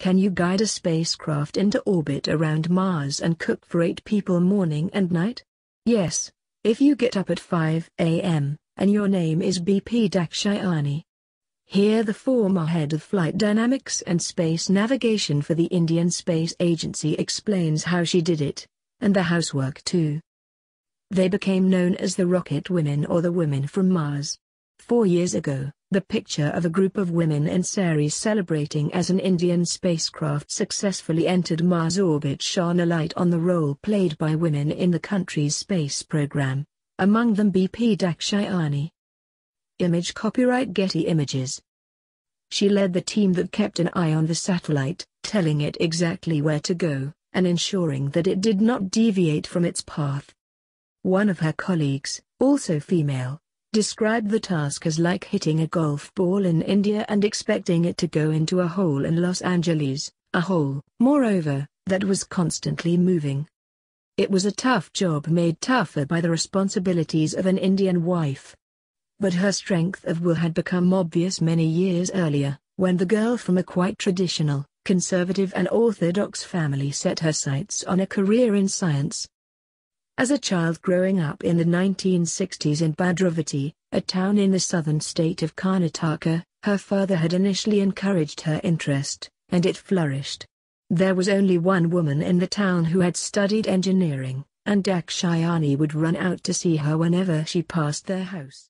Can you guide a spacecraft into orbit around Mars and cook for eight people morning and night? Yes, if you get up at 5 a.m., and your name is BP Dakshayani. Here the former head of flight dynamics and space navigation for the Indian Space Agency explains how she did it, and the housework too. They became known as the Rocket Women or the Women from Mars. Four years ago, the picture of a group of women in saris celebrating as an Indian spacecraft successfully entered Mars orbit shone a light on the role played by women in the country's space program, among them BP Dakshayani. Image copyright Getty Images. She led the team that kept an eye on the satellite, telling it exactly where to go, and ensuring that it did not deviate from its path. One of her colleagues, also female, described the task as like hitting a golf ball in India and expecting it to go into a hole in Los Angeles, a hole, moreover, that was constantly moving. It was a tough job made tougher by the responsibilities of an Indian wife. But her strength of will had become obvious many years earlier, when the girl from a quite traditional, conservative and orthodox family set her sights on a career in science, as a child growing up in the 1960s in Bhadravati, a town in the southern state of Karnataka, her father had initially encouraged her interest, and it flourished. There was only one woman in the town who had studied engineering, and Dakshayani would run out to see her whenever she passed their house.